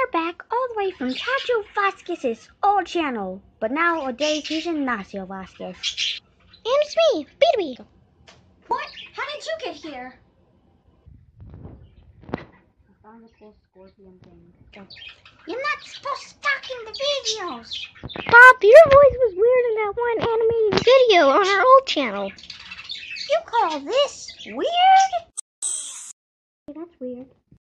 are back all the way from Chacho Vasquez's old channel, but nowadays he's Inacio Vasquez. And it's me, Beatby. What? How did you get here? I found this little scorpion thing. You're not supposed to talk in the videos. Bob, your voice was weird in that one animated video on our old channel. You call this weird? That's weird.